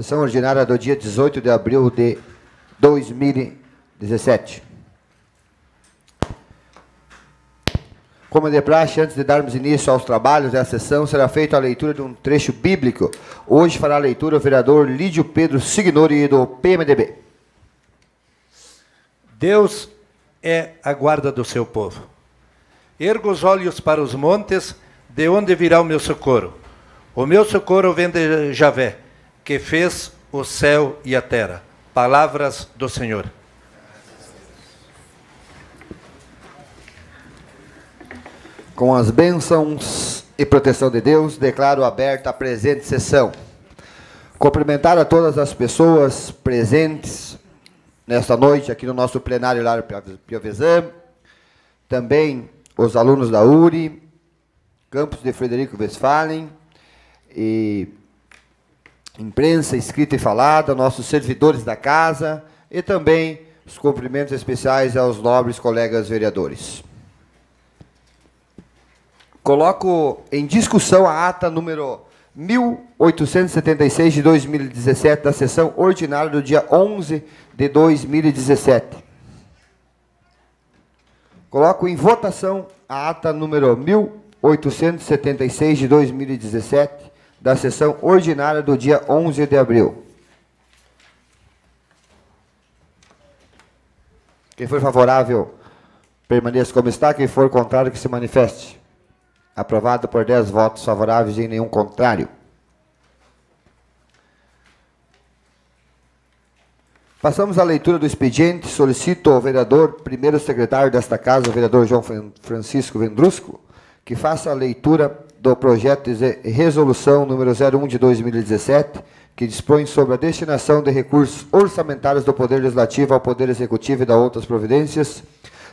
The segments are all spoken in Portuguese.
Sessão ordinária do dia 18 de abril de 2017. Como de praxe, antes de darmos início aos trabalhos da sessão, será feita a leitura de um trecho bíblico. Hoje fará a leitura o vereador Lídio Pedro Signori, do PMDB. Deus é a guarda do seu povo. Ergo os olhos para os montes, de onde virá o meu socorro? O meu socorro vem de Javé, que fez o céu e a terra. Palavras do Senhor. Com as bênçãos e proteção de Deus, declaro aberta a presente sessão. Cumprimentar a todas as pessoas presentes nesta noite aqui no nosso plenário Lar Piovesan, também os alunos da URI, campus de Frederico Westphalen, e imprensa escrita e falada, nossos servidores da casa e também os cumprimentos especiais aos nobres colegas vereadores. Coloco em discussão a ata número 1876 de 2017 da sessão ordinária do dia 11 de 2017. Coloco em votação a ata número 1876 de 2017 da sessão ordinária do dia 11 de abril. Quem for favorável, permaneça como está. Quem for contrário, que se manifeste. Aprovado por 10 votos favoráveis e nenhum contrário. Passamos à leitura do expediente. Solicito ao vereador, primeiro secretário desta casa, o vereador João Francisco Vendrusco, que faça a leitura do projeto de resolução número 01 de 2017, que dispõe sobre a destinação de recursos orçamentários do Poder Legislativo ao Poder Executivo e da outras providências.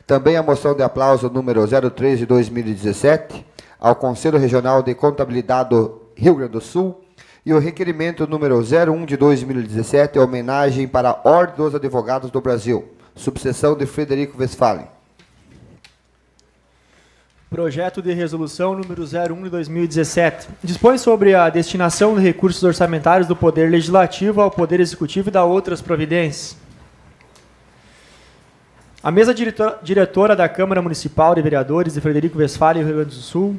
Também a moção de aplauso número 03 de 2017, ao Conselho Regional de Contabilidade do Rio Grande do Sul, e o requerimento número 01 de 2017, homenagem para a Ordem dos Advogados do Brasil, subseção de Frederico Westphalen. Projeto de resolução número 01 de 2017. Dispõe sobre a destinação de recursos orçamentários do Poder Legislativo ao Poder Executivo e da outras providências. A mesa diretora da Câmara Municipal de Vereadores de Frederico Westphalen, Rio Grande do Sul,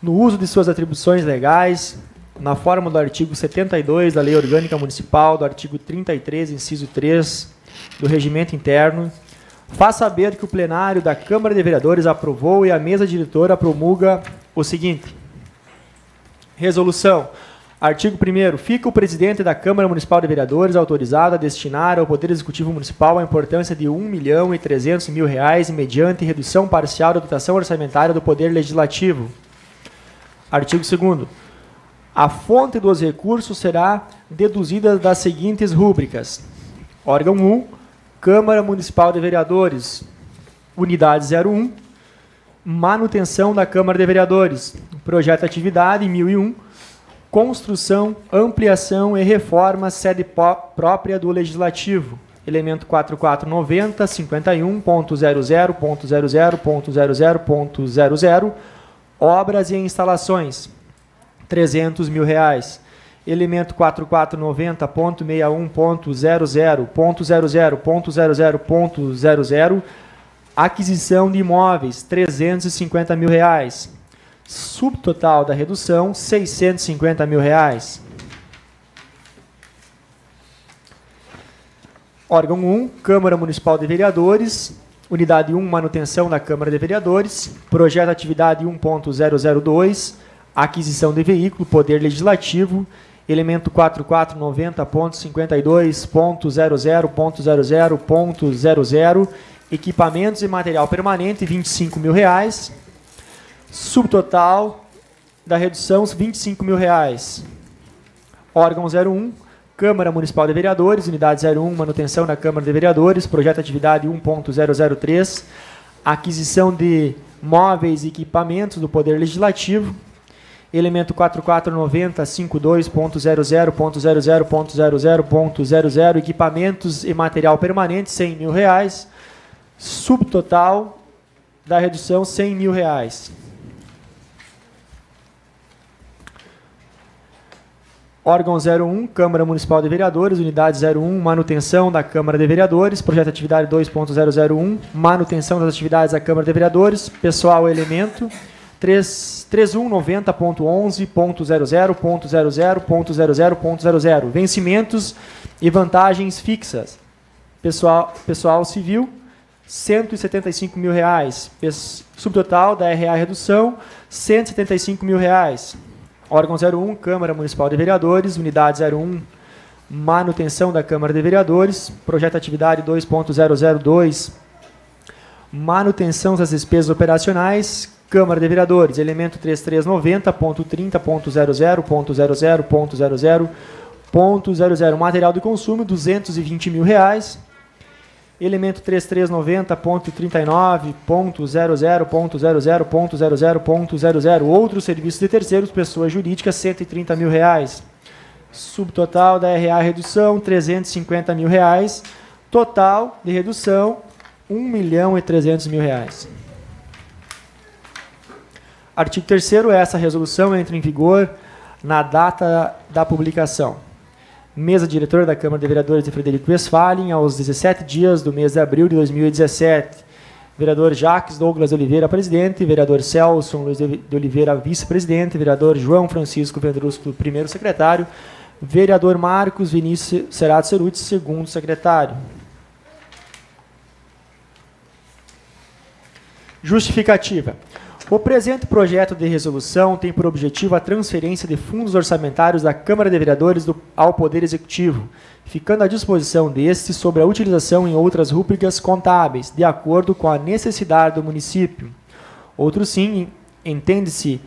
no uso de suas atribuições legais, na forma do artigo 72 da Lei Orgânica Municipal, do artigo 33, inciso 3 do Regimento Interno, faz saber que o plenário da Câmara de Vereadores aprovou e a mesa diretora promulga o seguinte: Resolução. Artigo 1 Fica o presidente da Câmara Municipal de Vereadores autorizado a destinar ao Poder Executivo Municipal a importância de R$ 1 milhão e 300 mil reais mediante redução parcial da dotação orçamentária do Poder Legislativo. Artigo 2 A fonte dos recursos será deduzida das seguintes rúbricas. Órgão 1 Câmara Municipal de Vereadores, Unidade 01, Manutenção da Câmara de Vereadores, Projeto Atividade 1001, Construção, Ampliação e Reforma sede própria do Legislativo, elemento 4490 51.00.00.00.00.00, obras e instalações, 300 mil reais elemento 4490.61.00.00.00.00, aquisição de imóveis, 350 mil reais. Subtotal da redução, 650 mil reais. Órgão 1, Câmara Municipal de Vereadores, Unidade 1, Manutenção da Câmara de Vereadores, Projeto Atividade 1.002, Aquisição de Veículo, Poder Legislativo, elemento 4490.52.00.00.00, equipamentos e material permanente, 25 mil reais. Subtotal da redução, 25 mil reais. Órgão 01, Câmara Municipal de Vereadores, unidade 01, manutenção da Câmara de Vereadores, projeto atividade 1.003, aquisição de móveis e equipamentos do Poder Legislativo, elemento 4490 52.00.00.00.00, equipamentos e material permanente, 100 mil reais, subtotal da redução, 100 mil reais. Órgão 01, Câmara Municipal de Vereadores, Unidade 01, Manutenção da Câmara de Vereadores, Projeto de Atividade 2.001, Manutenção das atividades da Câmara de Vereadores, Pessoal Elemento, 3190.11.00.00.00.00.00. Vencimentos e vantagens fixas. Pessoal, pessoal Civil, 175 mil reais. Subtotal da RA Redução, 175 mil reais. Órgão 01, Câmara Municipal de Vereadores, Unidade 01, Manutenção da Câmara de Vereadores, Projeto Atividade 2.002, Manutenção das despesas operacionais, Câmara de Vereadores, elemento 3390.30.00.00.00.00, material de consumo, 220 mil reais, elemento 3390.39.00.00.00.00, outros serviços de terceiros, pessoas jurídicas, 130 mil reais. Subtotal da RA redução, 350 mil reais. Total de redução, 1 milhão e 300 mil reais. Artigo 3 essa resolução entra em vigor na data da publicação mesa diretora da Câmara de Vereadores de Frederico Westphalen, aos 17 dias do mês de abril de 2017. Vereador Jacques Douglas Oliveira, presidente. Vereador Celso Luiz de Oliveira, vice-presidente. Vereador João Francisco Vendrusco, primeiro secretário. Vereador Marcos Vinícius Serato Ceruti, segundo secretário. Justificativa. O presente projeto de resolução tem por objetivo a transferência de fundos orçamentários da Câmara de Vereadores do, ao Poder Executivo, ficando à disposição deste sobre a utilização em outras rúbricas contábeis, de acordo com a necessidade do município. Outro sim, entende-se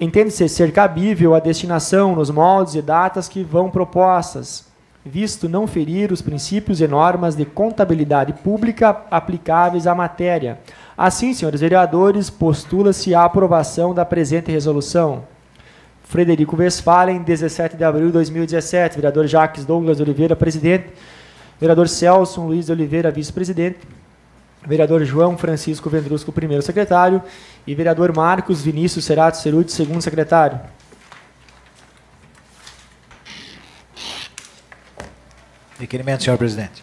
entende-se ser cabível a destinação nos moldes e datas que vão propostas, visto não ferir os princípios e normas de contabilidade pública aplicáveis à matéria, Assim, senhores vereadores, postula-se a aprovação da presente resolução. Frederico Westphalen, 17 de abril de 2017. Vereador Jacques Douglas Oliveira, presidente. Vereador Celso Luiz de Oliveira, vice-presidente. Vereador João Francisco Vendrusco, primeiro secretário. E vereador Marcos Vinícius Serato Ceruti, segundo secretário. Requerimento, senhor presidente.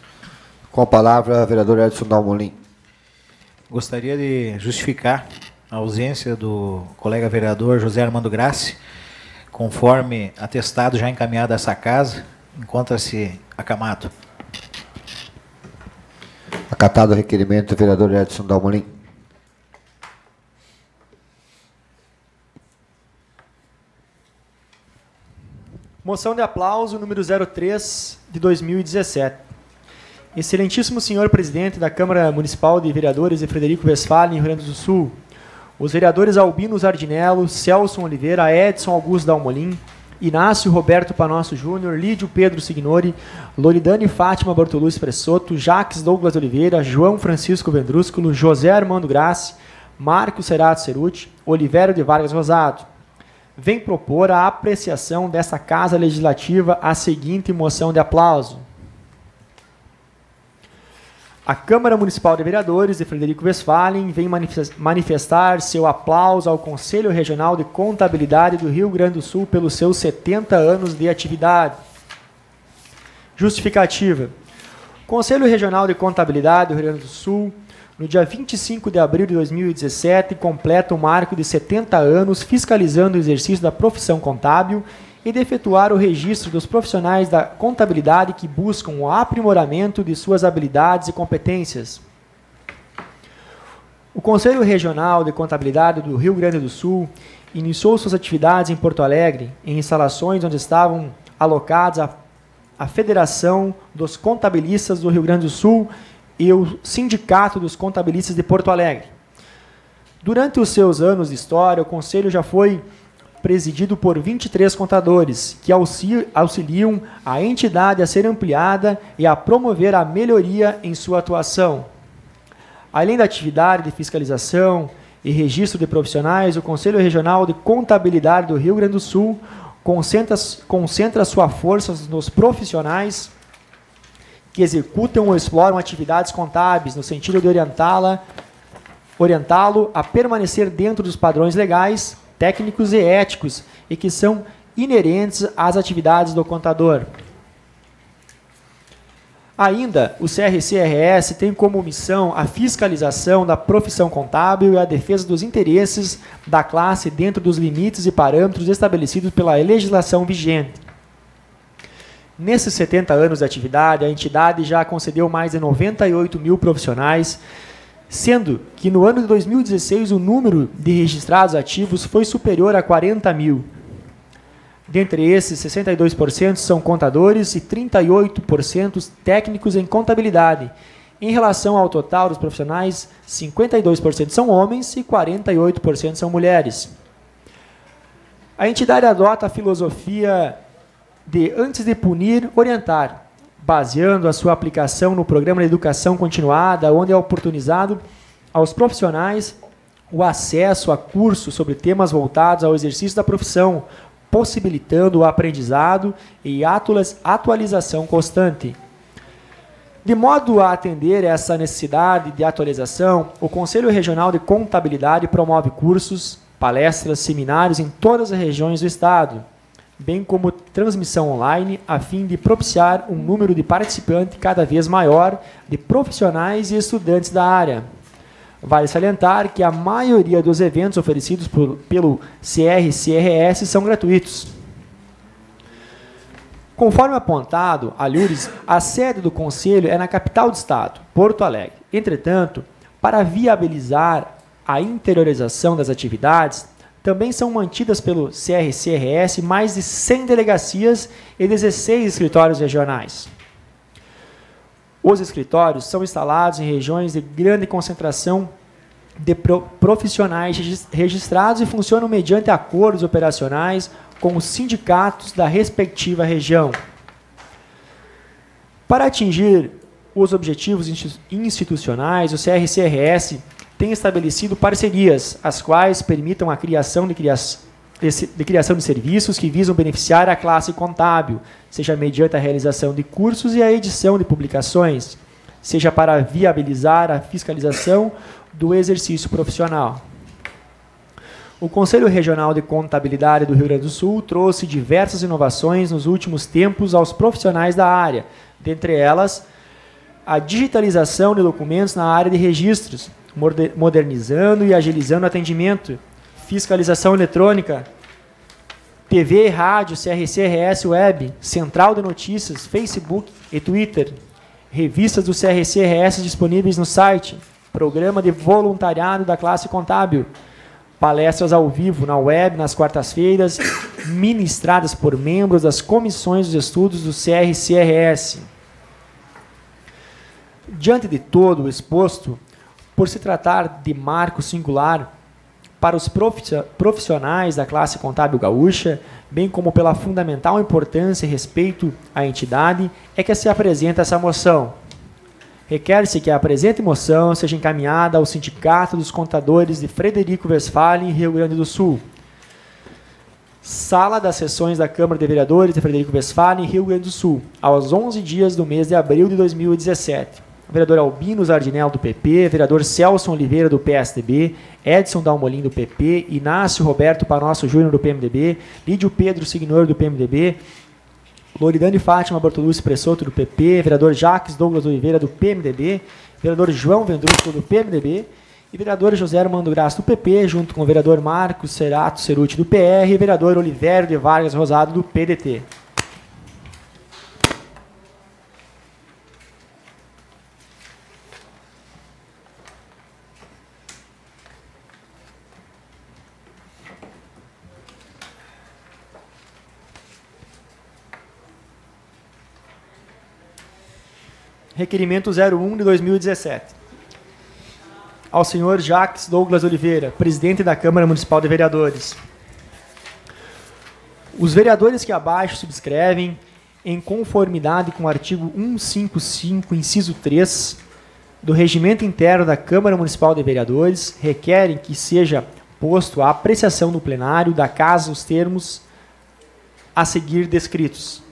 Com a palavra, vereador Edson Dalmolin. Gostaria de justificar a ausência do colega vereador José Armando Grassi, conforme atestado já encaminhado a essa casa, encontra-se acamado. Acatado o requerimento do vereador Edson Dalmolin. Moção de aplauso número 03 de 2017. Excelentíssimo senhor presidente da Câmara Municipal de Vereadores de Frederico Westphalen, Rio Grande do Sul, os vereadores Albino Zardinello, Celso Oliveira, Edson Augusto Dalmolin, Inácio Roberto Panosso Júnior, Lídio Pedro Signori, Loridane Fátima Bortoluz Pressoto, Jacques Douglas Oliveira, João Francisco Vendrúsculo, José Armando Grassi, Marcos Cerato Ceruti, Oliveira de Vargas Rosado. Vem propor a apreciação dessa Casa Legislativa a seguinte moção de aplauso. A Câmara Municipal de Vereadores de Frederico Westphalen vem manifestar seu aplauso ao Conselho Regional de Contabilidade do Rio Grande do Sul pelos seus 70 anos de atividade. Justificativa. O Conselho Regional de Contabilidade do Rio Grande do Sul, no dia 25 de abril de 2017, completa o marco de 70 anos fiscalizando o exercício da profissão contábil e de efetuar o registro dos profissionais da contabilidade que buscam o aprimoramento de suas habilidades e competências. O Conselho Regional de Contabilidade do Rio Grande do Sul iniciou suas atividades em Porto Alegre, em instalações onde estavam alocados a, a Federação dos Contabilistas do Rio Grande do Sul e o Sindicato dos Contabilistas de Porto Alegre. Durante os seus anos de história, o Conselho já foi presidido por 23 contadores, que auxiliam a entidade a ser ampliada e a promover a melhoria em sua atuação. Além da atividade de fiscalização e registro de profissionais, o Conselho Regional de Contabilidade do Rio Grande do Sul concentra, concentra sua força nos profissionais que executam ou exploram atividades contábeis, no sentido de orientá-la orientá-lo a permanecer dentro dos padrões legais técnicos e éticos e que são inerentes às atividades do contador. Ainda, o CRCRS tem como missão a fiscalização da profissão contábil e a defesa dos interesses da classe dentro dos limites e parâmetros estabelecidos pela legislação vigente. Nesses 70 anos de atividade, a entidade já concedeu mais de 98 mil profissionais, sendo que no ano de 2016 o número de registrados ativos foi superior a 40 mil. Dentre esses, 62% são contadores e 38% técnicos em contabilidade. Em relação ao total dos profissionais, 52% são homens e 48% são mulheres. A entidade adota a filosofia de, antes de punir, orientar, baseando a sua aplicação no programa de educação continuada, onde é oportunizado aos profissionais o acesso a cursos sobre temas voltados ao exercício da profissão, possibilitando o aprendizado e atualização constante. De modo a atender essa necessidade de atualização, o Conselho Regional de Contabilidade promove cursos, palestras, seminários em todas as regiões do Estado, bem como transmissão online, a fim de propiciar um número de participantes cada vez maior de profissionais e estudantes da área. Vale salientar que a maioria dos eventos oferecidos por, pelo CRCRS são gratuitos. Conforme apontado, a Lures, a sede do Conselho é na capital do Estado, Porto Alegre. Entretanto, para viabilizar a interiorização das atividades, também são mantidas pelo CRCRS mais de 100 delegacias e 16 escritórios regionais. Os escritórios são instalados em regiões de grande concentração de profissionais registrados e funcionam mediante acordos operacionais com os sindicatos da respectiva região. Para atingir os objetivos institucionais, o CRCRS tem estabelecido parcerias, as quais permitam a criação de, criação de criação de serviços que visam beneficiar a classe contábil, seja mediante a realização de cursos e a edição de publicações, seja para viabilizar a fiscalização do exercício profissional. O Conselho Regional de Contabilidade do Rio Grande do Sul trouxe diversas inovações nos últimos tempos aos profissionais da área, dentre elas a digitalização de documentos na área de registros, modernizando e agilizando o atendimento, fiscalização eletrônica, TV rádio, CRCRS Web, Central de Notícias, Facebook e Twitter, revistas do CRCRS disponíveis no site, programa de voluntariado da classe contábil, palestras ao vivo na web nas quartas-feiras, ministradas por membros das comissões dos estudos do CRCRS. Diante de todo o exposto, por se tratar de marco singular para os profissionais da classe contábil gaúcha, bem como pela fundamental importância e respeito à entidade, é que se apresenta essa moção. Requer-se que a presente moção seja encaminhada ao Sindicato dos Contadores de Frederico Westphalen, Rio Grande do Sul. Sala das sessões da Câmara de Vereadores de Frederico Westphalen, Rio Grande do Sul, aos 11 dias do mês de abril de 2017 vereador Albino Zardinel, do PP, vereador Celso Oliveira, do PSDB, Edson Dalmolin, do PP, Inácio Roberto Panosso Júnior, do PMDB, Lídio Pedro Signor, do PMDB, Loridane Fátima Bortolucci Pressoto, do PP, vereador Jacques Douglas Oliveira, do PMDB, vereador João Vendrusco, do PMDB, e vereador José Armando Graça, do PP, junto com o vereador Marcos Cerato Ceruti, do PR, e vereador Olivério de Vargas Rosado, do PDT. Requerimento 01 de 2017. Ao senhor Jacques Douglas Oliveira, presidente da Câmara Municipal de Vereadores. Os vereadores que abaixo subscrevem, em conformidade com o artigo 155, inciso 3 do Regimento Interno da Câmara Municipal de Vereadores, requerem que seja posto à apreciação do plenário da casa os termos a seguir descritos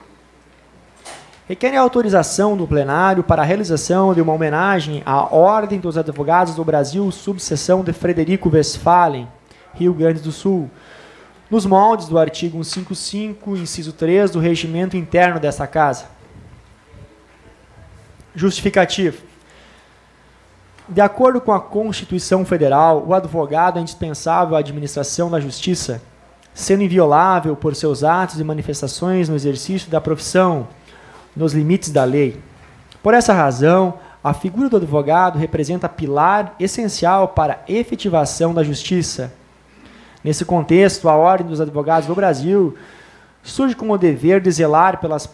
requerem autorização do plenário para a realização de uma homenagem à Ordem dos Advogados do Brasil, subseção de Frederico Westphalen, Rio Grande do Sul, nos moldes do artigo 155, inciso 3 do regimento interno desta Casa. Justificativo. De acordo com a Constituição Federal, o advogado é indispensável à administração da justiça, sendo inviolável por seus atos e manifestações no exercício da profissão, nos limites da lei. Por essa razão, a figura do advogado representa pilar essencial para a efetivação da justiça. Nesse contexto, a Ordem dos Advogados do Brasil surge com o dever de zelar pelas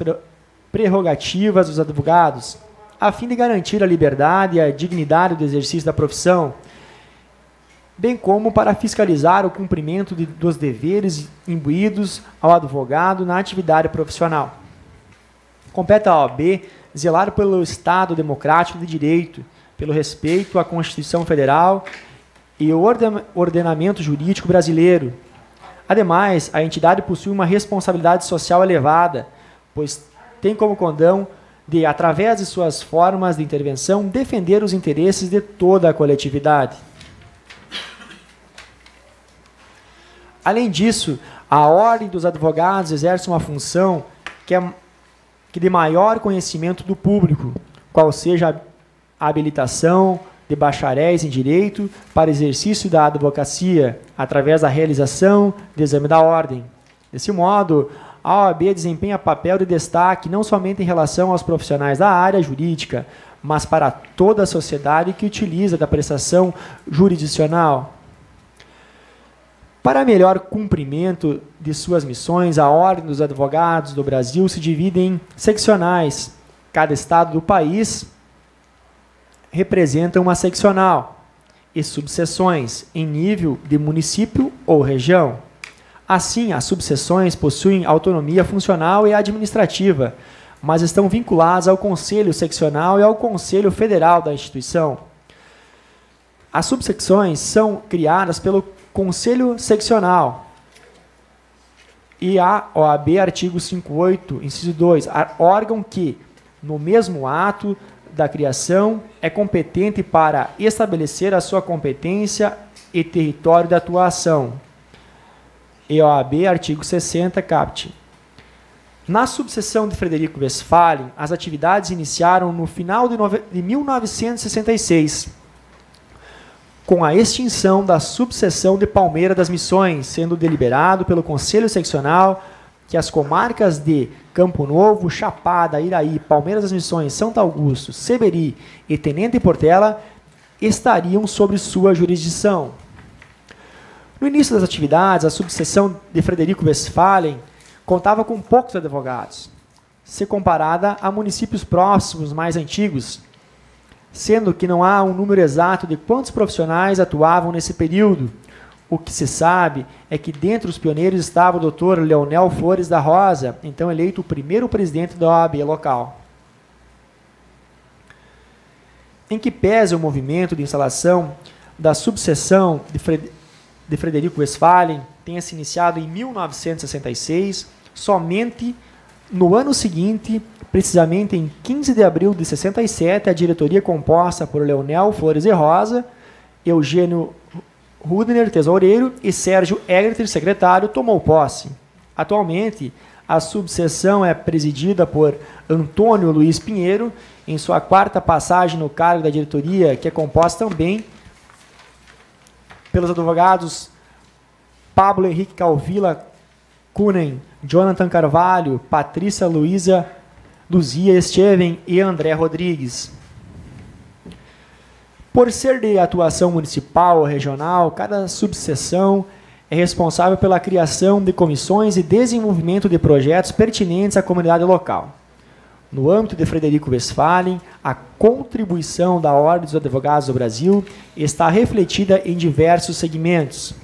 prerrogativas dos advogados, a fim de garantir a liberdade e a dignidade do exercício da profissão, bem como para fiscalizar o cumprimento de, dos deveres imbuídos ao advogado na atividade profissional. Compete à OAB zelar pelo Estado democrático de direito, pelo respeito à Constituição Federal e o ordenamento jurídico brasileiro. Ademais, a entidade possui uma responsabilidade social elevada, pois tem como condão de, através de suas formas de intervenção, defender os interesses de toda a coletividade. Além disso, a Ordem dos Advogados exerce uma função que é que de maior conhecimento do público, qual seja a habilitação de bacharéis em direito para exercício da advocacia, através da realização do exame da ordem. Desse modo, a OAB desempenha papel de destaque não somente em relação aos profissionais da área jurídica, mas para toda a sociedade que utiliza da prestação jurisdicional. Para melhor cumprimento de suas missões, a Ordem dos Advogados do Brasil se divide em seccionais. Cada estado do país representa uma seccional e subseções em nível de município ou região. Assim, as subseções possuem autonomia funcional e administrativa, mas estão vinculadas ao Conselho Seccional e ao Conselho Federal da instituição. As subsecções são criadas pelo Conselho Seccional. E a OAB, artigo 58, inciso 2, órgão que, no mesmo ato da criação, é competente para estabelecer a sua competência e território de atuação. EOAB, artigo 60, CAPT. Na subseção de Frederico Westphalen, as atividades iniciaram no final de, de 1966, com a extinção da subseção de Palmeira das Missões, sendo deliberado pelo Conselho Seccional que as comarcas de Campo Novo, Chapada, Iraí, Palmeiras das Missões, Santo Augusto, Seberi e Tenente Portela estariam sob sua jurisdição. No início das atividades, a subseção de Frederico Westphalen contava com poucos advogados, se comparada a municípios próximos mais antigos, sendo que não há um número exato de quantos profissionais atuavam nesse período. O que se sabe é que dentre os pioneiros estava o Dr. Leonel Flores da Rosa, então eleito o primeiro presidente da OAB local. Em que pese o movimento de instalação da subseção de Frederico de Frederico Westphalen tenha se iniciado em 1966, somente no ano seguinte, precisamente em 15 de abril de 67, a diretoria composta por Leonel Flores e Rosa, Eugênio Rudner, tesoureiro, e Sérgio Egert, secretário, tomou posse. Atualmente, a subseção é presidida por Antônio Luiz Pinheiro, em sua quarta passagem no cargo da diretoria, que é composta também pelos advogados Pablo Henrique Calvila Cunen, Jonathan Carvalho, Patrícia Luiza Luzia Esteven e André Rodrigues. Por ser de atuação municipal ou regional, cada subseção é responsável pela criação de comissões e desenvolvimento de projetos pertinentes à comunidade local. No âmbito de Frederico Westphalen, a contribuição da Ordem dos Advogados do Brasil está refletida em diversos segmentos.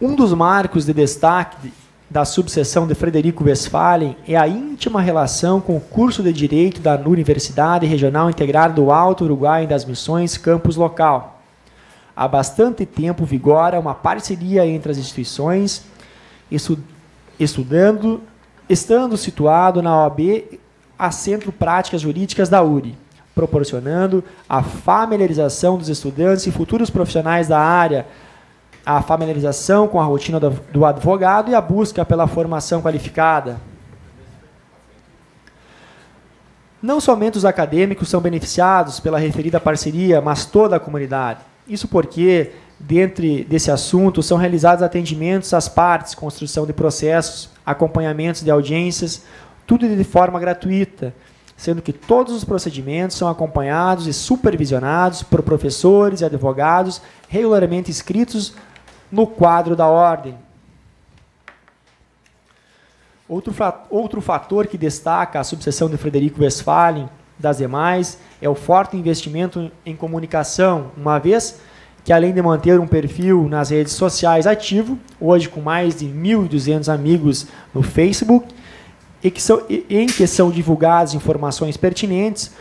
Um dos marcos de destaque da subseção de Frederico Westphalen é a íntima relação com o curso de Direito da Universidade Regional Integrada do Alto Uruguai das Missões Campus Local. Há bastante tempo vigora uma parceria entre as instituições, estudando estando situado na OAB a Centro Práticas Jurídicas da URI, proporcionando a familiarização dos estudantes e futuros profissionais da área a familiarização com a rotina do, do advogado e a busca pela formação qualificada. Não somente os acadêmicos são beneficiados pela referida parceria, mas toda a comunidade. Isso porque, dentro desse assunto, são realizados atendimentos às partes, construção de processos, acompanhamentos de audiências, tudo de forma gratuita, sendo que todos os procedimentos são acompanhados e supervisionados por professores e advogados regularmente inscritos no quadro da ordem. Outro, outro fator que destaca a subseção de Frederico Westphalen das demais é o forte investimento em comunicação, uma vez que além de manter um perfil nas redes sociais ativo, hoje com mais de 1.200 amigos no Facebook, e que são, em que são divulgadas informações pertinentes,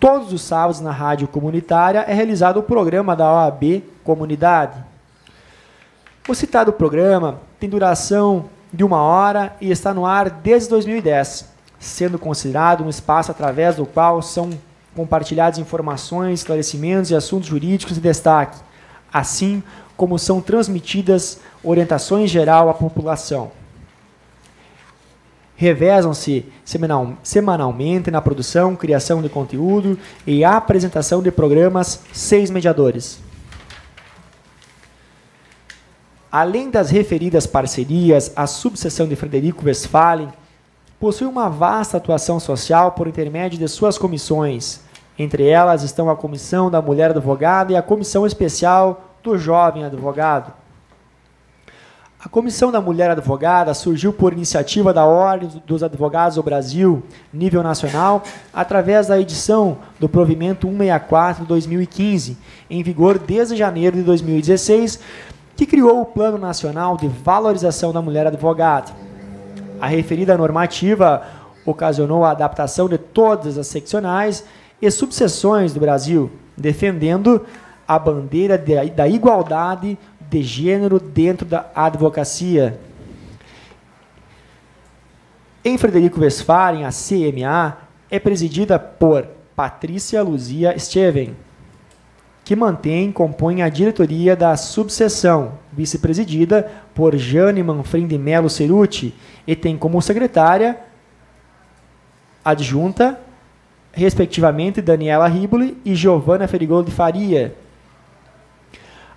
todos os sábados na rádio comunitária é realizado o programa da OAB Comunidade. O citado programa tem duração de uma hora e está no ar desde 2010, sendo considerado um espaço através do qual são compartilhadas informações, esclarecimentos e assuntos jurídicos de destaque, assim como são transmitidas orientações geral à população. Revezam-se semanal, semanalmente na produção, criação de conteúdo e apresentação de programas seis mediadores. Além das referidas parcerias, a subseção de Frederico Westphalen possui uma vasta atuação social por intermédio de suas comissões. Entre elas estão a Comissão da Mulher Advogada e a Comissão Especial do Jovem Advogado. A Comissão da Mulher Advogada surgiu por iniciativa da Ordem dos Advogados do Brasil, nível nacional, através da edição do provimento 164 de 2015, em vigor desde janeiro de 2016, que criou o Plano Nacional de Valorização da Mulher Advogada. A referida normativa ocasionou a adaptação de todas as seccionais e subseções do Brasil, defendendo a bandeira de, da igualdade de gênero dentro da advocacia. Em Frederico Westphalen, a CMA é presidida por Patrícia Luzia Steven, que mantém e compõe a diretoria da subseção, vice-presidida por Jane Manfredi Melo Ceruti, e tem como secretária adjunta, respectivamente, Daniela Riboli e Giovanna Ferigolo de Faria.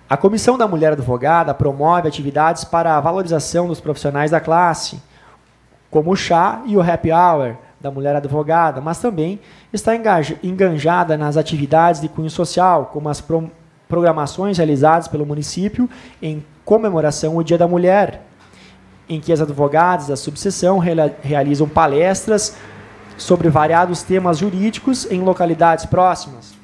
A Comissão da Mulher Advogada promove atividades para a valorização dos profissionais da classe, como o chá e o happy hour, da mulher advogada, mas também está enganjada nas atividades de cunho social, como as pro programações realizadas pelo município em comemoração ao Dia da Mulher, em que as advogadas da subseção realizam palestras sobre variados temas jurídicos em localidades próximas.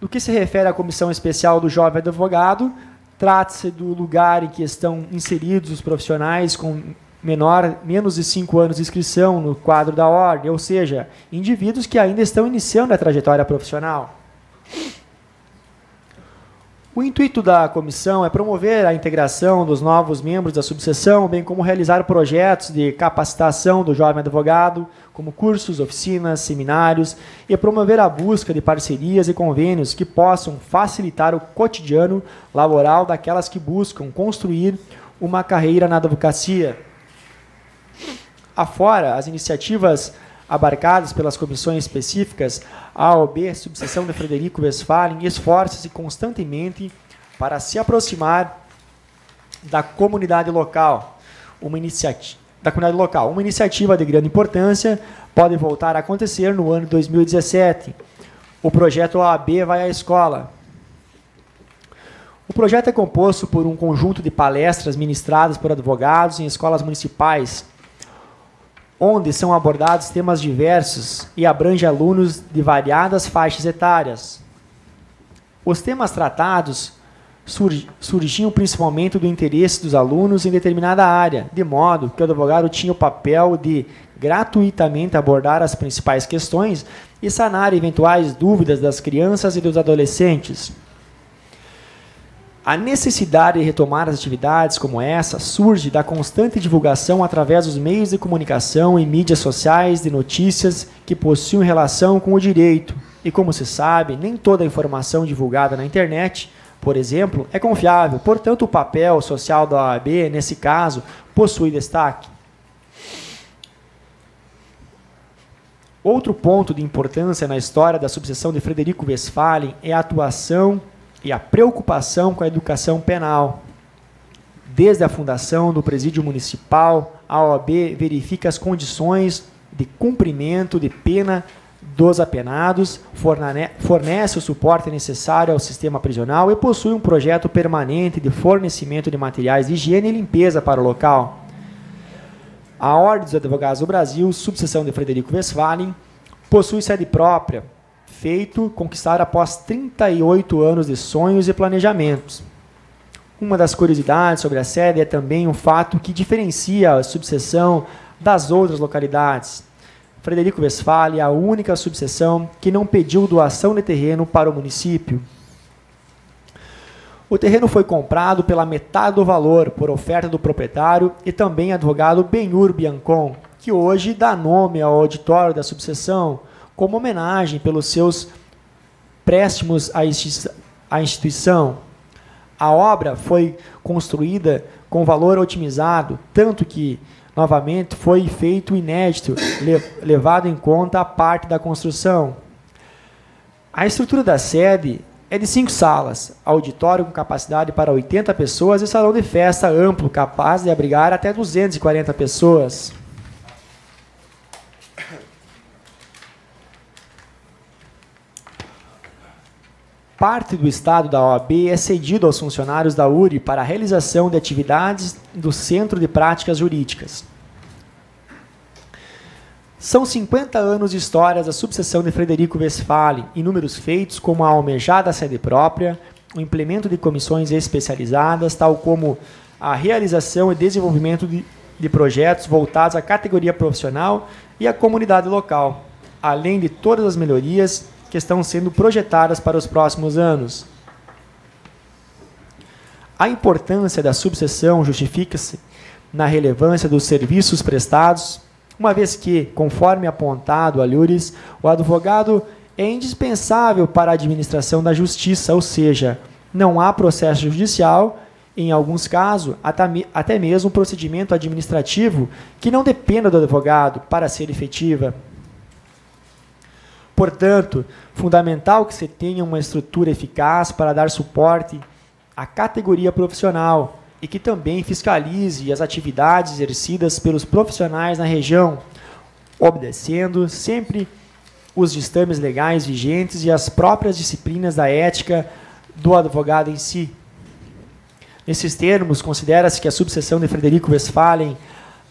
No que se refere à Comissão Especial do Jovem Advogado, trata-se do lugar em que estão inseridos os profissionais com menor, menos de 5 anos de inscrição no quadro da ordem, ou seja, indivíduos que ainda estão iniciando a trajetória profissional. O intuito da comissão é promover a integração dos novos membros da subseção, bem como realizar projetos de capacitação do jovem advogado, como cursos, oficinas, seminários, e promover a busca de parcerias e convênios que possam facilitar o cotidiano laboral daquelas que buscam construir uma carreira na advocacia. Afora as iniciativas abarcadas pelas comissões específicas, a AOB, subseção de Frederico Westphalen, esforça-se constantemente para se aproximar da comunidade local. Uma iniciativa da comunidade local. Uma iniciativa de grande importância pode voltar a acontecer no ano de 2017. O projeto OAB vai à escola. O projeto é composto por um conjunto de palestras ministradas por advogados em escolas municipais onde são abordados temas diversos e abrange alunos de variadas faixas etárias. Os temas tratados surgiam principalmente do interesse dos alunos em determinada área, de modo que o advogado tinha o papel de gratuitamente abordar as principais questões e sanar eventuais dúvidas das crianças e dos adolescentes. A necessidade de retomar as atividades como essa surge da constante divulgação através dos meios de comunicação e mídias sociais de notícias que possuem relação com o direito. E como se sabe, nem toda a informação divulgada na internet por exemplo, é confiável, portanto, o papel social da OAB, nesse caso, possui destaque. Outro ponto de importância na história da subseção de Frederico Westphalen é a atuação e a preocupação com a educação penal. Desde a fundação do presídio municipal, a OAB verifica as condições de cumprimento de pena dos apenados, fornece o suporte necessário ao sistema prisional e possui um projeto permanente de fornecimento de materiais de higiene e limpeza para o local. A Ordem dos Advogados do Brasil, subseção de Frederico Westphalen, possui sede própria, feito conquistar após 38 anos de sonhos e planejamentos. Uma das curiosidades sobre a sede é também um fato que diferencia a subseção das outras localidades. Frederico Westphalen é a única subseção que não pediu doação de terreno para o município. O terreno foi comprado pela metade do valor por oferta do proprietário e também advogado Benhur Biancon, que hoje dá nome ao auditório da subseção como homenagem pelos seus préstimos à instituição. A obra foi construída com valor otimizado, tanto que novamente foi feito inédito, levado em conta a parte da construção. A estrutura da sede é de cinco salas, auditório com capacidade para 80 pessoas e salão de festa amplo, capaz de abrigar até 240 pessoas. Parte do estado da OAB é cedido aos funcionários da URI para a realização de atividades do Centro de Práticas Jurídicas. São 50 anos de histórias da subseção de Frederico Westphalen, inúmeros feitos como a almejada sede própria, o implemento de comissões especializadas, tal como a realização e desenvolvimento de, de projetos voltados à categoria profissional e à comunidade local, além de todas as melhorias que estão sendo projetadas para os próximos anos. A importância da subseção justifica-se na relevância dos serviços prestados, uma vez que, conforme apontado a Lures, o advogado é indispensável para a administração da justiça, ou seja, não há processo judicial, em alguns casos, até mesmo procedimento administrativo que não dependa do advogado para ser efetiva. Portanto, fundamental que se tenha uma estrutura eficaz para dar suporte à categoria profissional e que também fiscalize as atividades exercidas pelos profissionais na região, obedecendo sempre os ditames legais vigentes e as próprias disciplinas da ética do advogado em si. Nesses termos, considera-se que a subseção de Frederico Westphalen,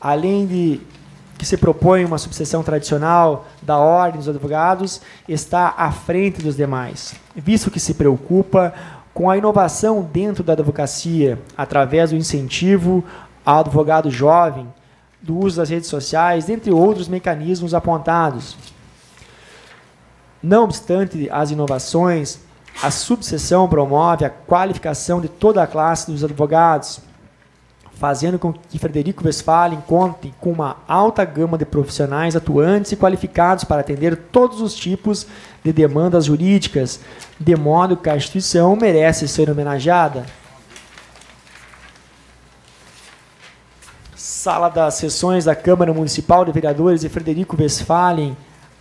além de que se propõe uma subseção tradicional da ordem dos advogados, está à frente dos demais, visto que se preocupa com a inovação dentro da advocacia, através do incentivo ao advogado jovem, do uso das redes sociais, dentre outros mecanismos apontados. Não obstante as inovações, a subseção promove a qualificação de toda a classe dos advogados, fazendo com que Frederico Westphalen conte com uma alta gama de profissionais atuantes e qualificados para atender todos os tipos de demandas jurídicas, de modo que a instituição merece ser homenageada. Sala das sessões da Câmara Municipal de Vereadores de Frederico Westphalen,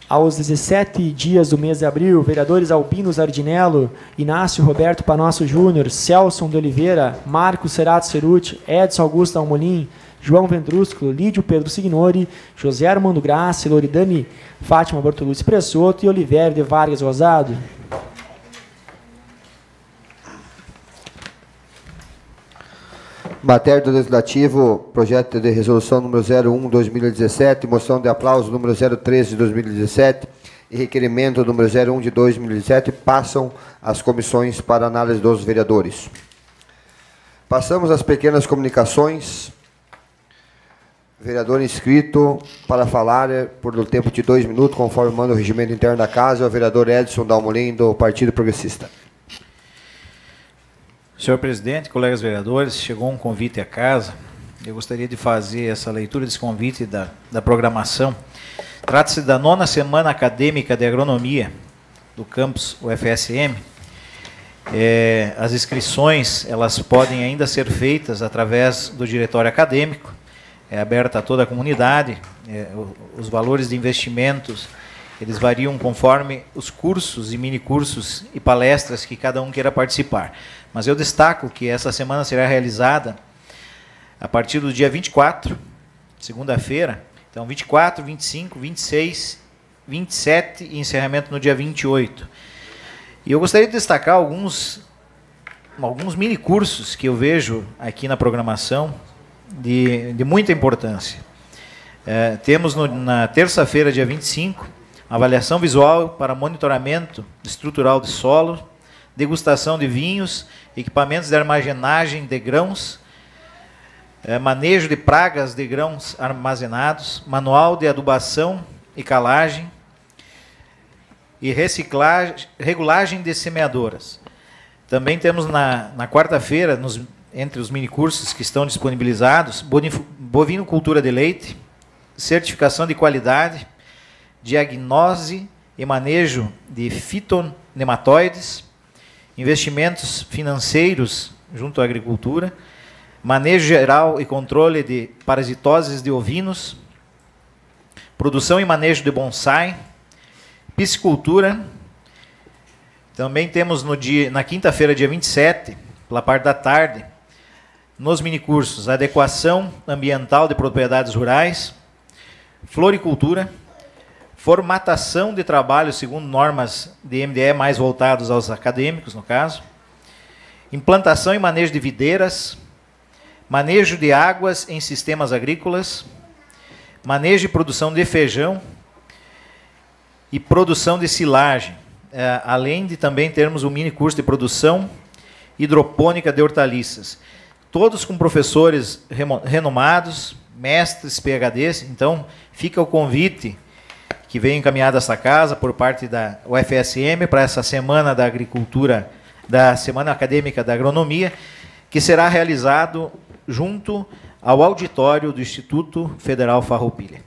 aos 17 dias do mês de abril, vereadores Albino Zardinello, Inácio Roberto Panosso Júnior, Celson de Oliveira, Marcos Serato Ceruti, Edson Augusto Almolim, João Vendrúsculo, Lídio Pedro Signori, José Armando Graça, Loridane Fátima Bortolucci Pressoto e Olivério de Vargas Rosado. Matéria do Legislativo, projeto de resolução número 01-2017, moção de aplauso número 013 de 2017 e requerimento número 01 de 2017 passam às comissões para análise dos vereadores. Passamos às pequenas comunicações. Vereador inscrito para falar é por um tempo de dois minutos, conforme manda o regimento interno da casa, é o vereador Edson Dalmolin, do Partido Progressista. Senhor presidente, colegas vereadores, chegou um convite à casa. Eu gostaria de fazer essa leitura desse convite da, da programação. Trata-se da nona semana acadêmica de agronomia do campus UFSM. É, as inscrições elas podem ainda ser feitas através do diretório acadêmico, é aberta a toda a comunidade. É, os valores de investimentos eles variam conforme os cursos e mini cursos e palestras que cada um queira participar. Mas eu destaco que essa semana será realizada a partir do dia 24, segunda-feira. Então, 24, 25, 26, 27 e encerramento no dia 28. E eu gostaria de destacar alguns, alguns mini cursos que eu vejo aqui na programação de, de muita importância. É, temos no, na terça-feira, dia 25, avaliação visual para monitoramento estrutural de solo, degustação de vinhos, equipamentos de armazenagem de grãos, é, manejo de pragas de grãos armazenados, manual de adubação e calagem, e reciclagem, regulagem de semeadoras. Também temos na, na quarta-feira, entre os minicursos que estão disponibilizados, bovinocultura de leite, certificação de qualidade, diagnose e manejo de fitonematóides, investimentos financeiros junto à agricultura, manejo geral e controle de parasitoses de ovinos, produção e manejo de bonsai, Piscicultura. Também temos no dia, na quinta-feira, dia 27, pela parte da tarde, nos minicursos Adequação Ambiental de Propriedades Rurais, Floricultura, Formatação de Trabalho segundo normas de MDE mais voltados aos acadêmicos, no caso, Implantação e Manejo de Videiras, Manejo de Águas em Sistemas Agrícolas, Manejo e Produção de Feijão, e produção de silagem, é, além de também termos um mini curso de produção hidropônica de hortaliças. Todos com professores renomados, mestres, PHDs. Então, fica o convite que veio encaminhado a essa casa por parte da UFSM para essa semana da agricultura, da semana acadêmica da agronomia, que será realizado junto ao auditório do Instituto Federal Farroupilha.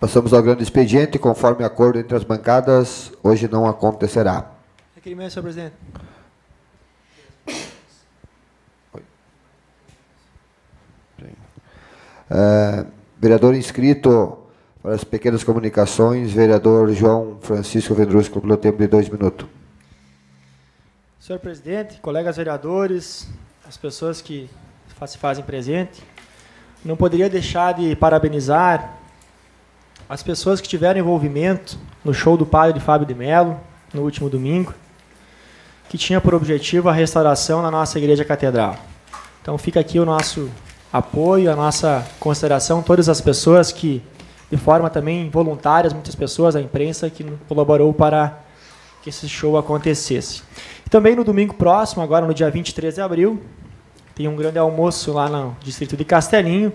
Passamos ao grande expediente, conforme acordo entre as bancadas, hoje não acontecerá. Requerimento, senhor presidente. É, vereador inscrito para as pequenas comunicações, vereador João Francisco Vendrusco, pelo tempo de dois minutos. Senhor presidente, colegas vereadores, as pessoas que se fazem presente, não poderia deixar de parabenizar as pessoas que tiveram envolvimento no show do padre Fábio de Mello, no último domingo, que tinha por objetivo a restauração na nossa igreja catedral. Então fica aqui o nosso apoio, a nossa consideração, todas as pessoas que, de forma também voluntária, muitas pessoas, a imprensa, que colaborou para que esse show acontecesse. Também no domingo próximo, agora no dia 23 de abril, tem um grande almoço lá no distrito de Castelinho,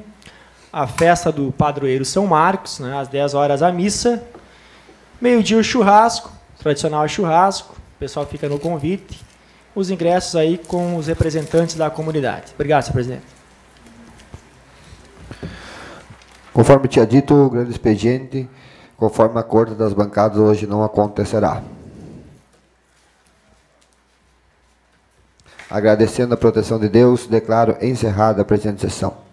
a festa do padroeiro São Marcos, né, às 10 horas a missa, meio-dia o churrasco, tradicional churrasco, o pessoal fica no convite, os ingressos aí com os representantes da comunidade. Obrigado, senhor presidente. Conforme tinha dito, o grande expediente, conforme acordo das bancadas, hoje não acontecerá. Agradecendo a proteção de Deus, declaro encerrada a presente sessão.